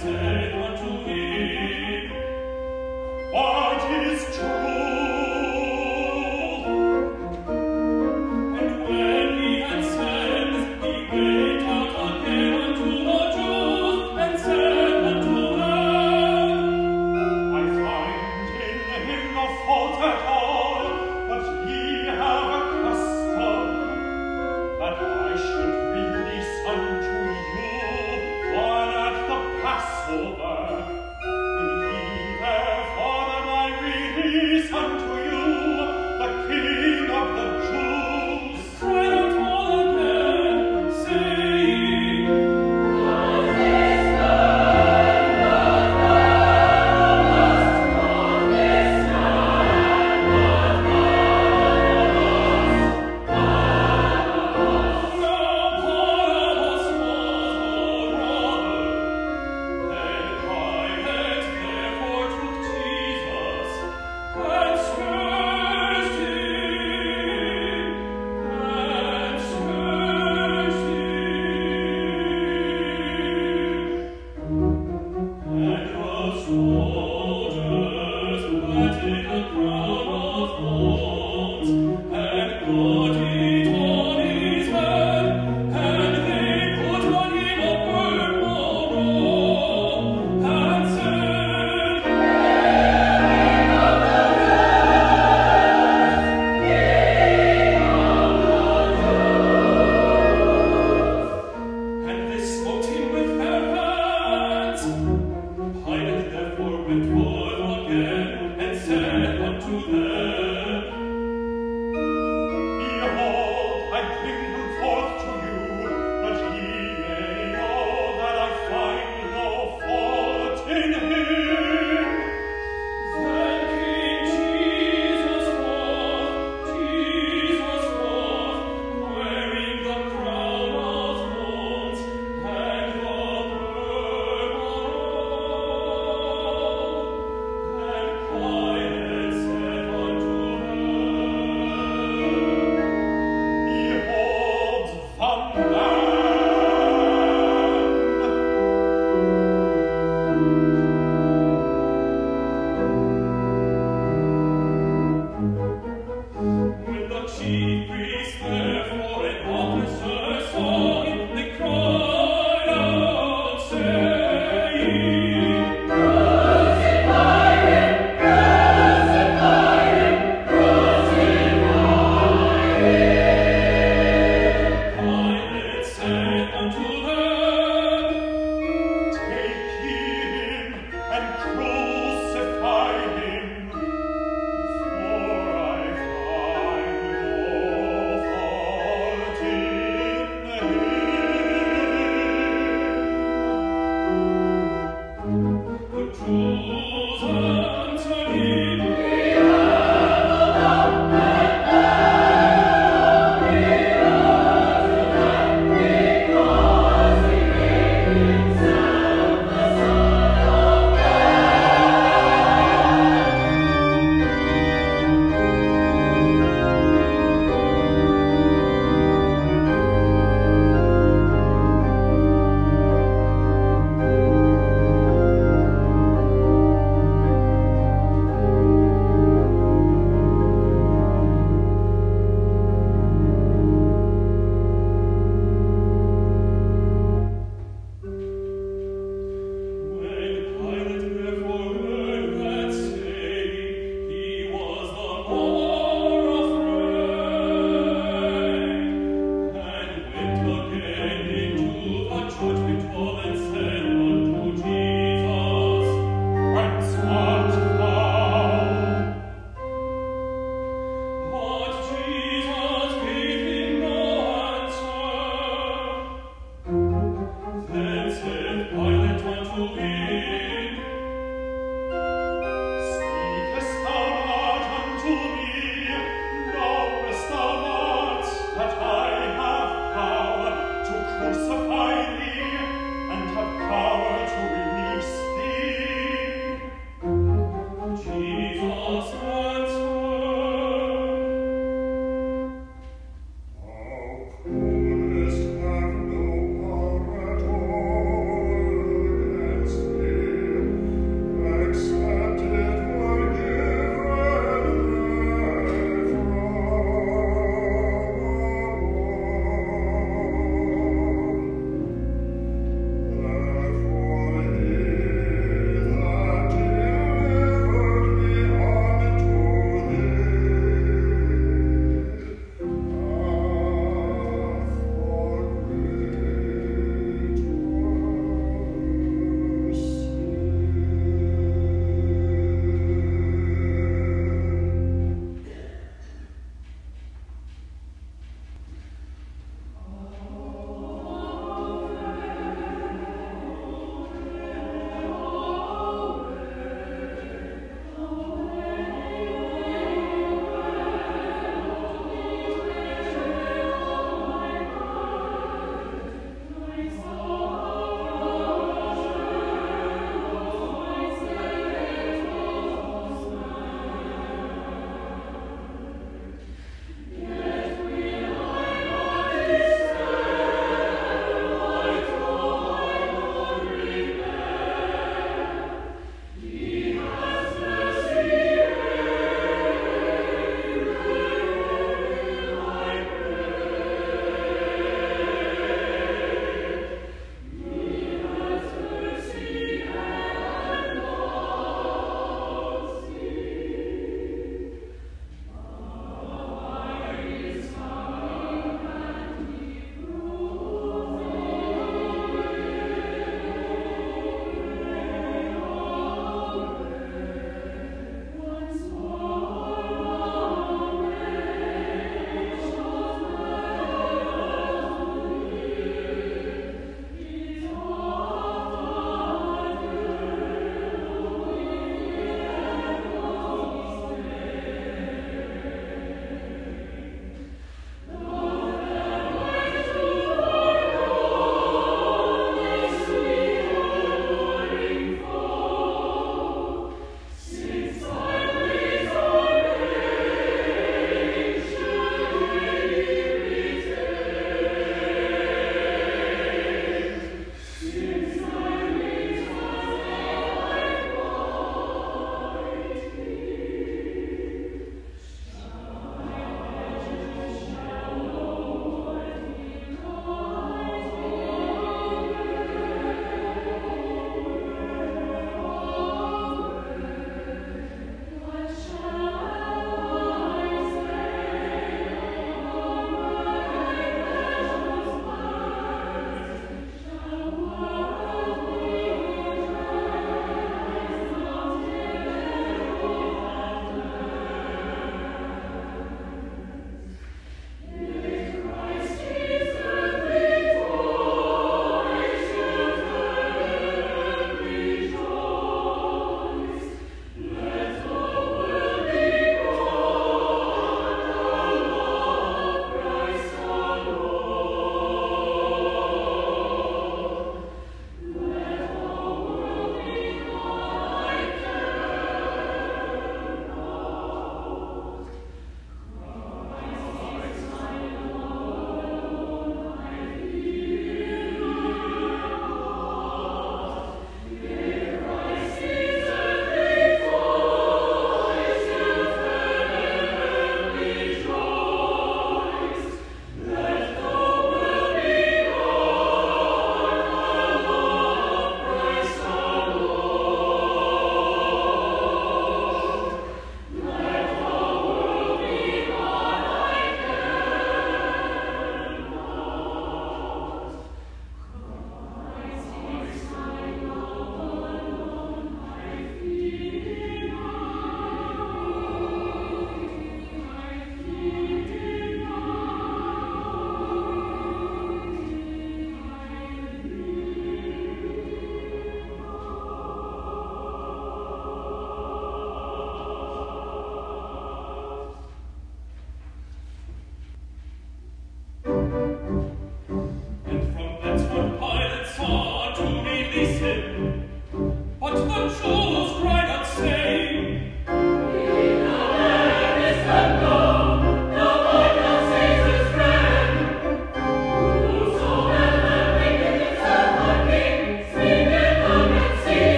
couldst